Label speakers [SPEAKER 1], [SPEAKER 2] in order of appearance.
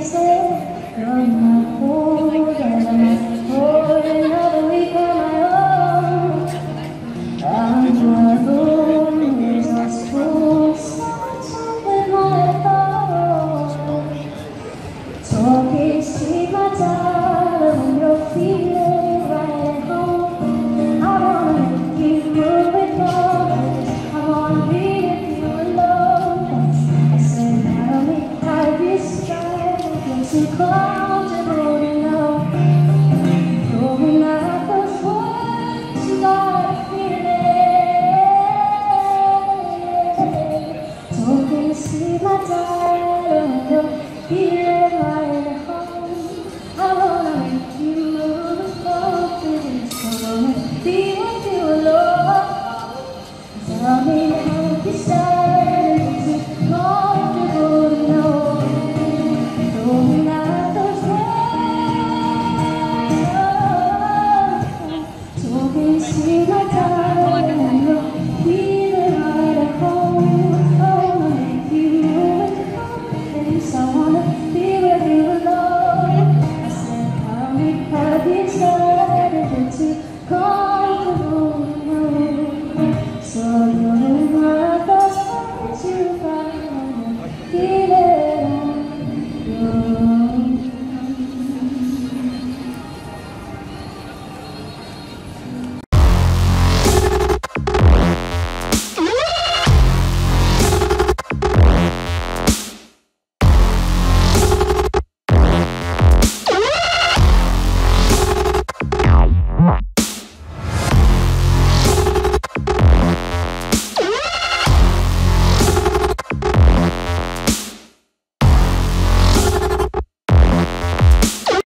[SPEAKER 1] need to face confidence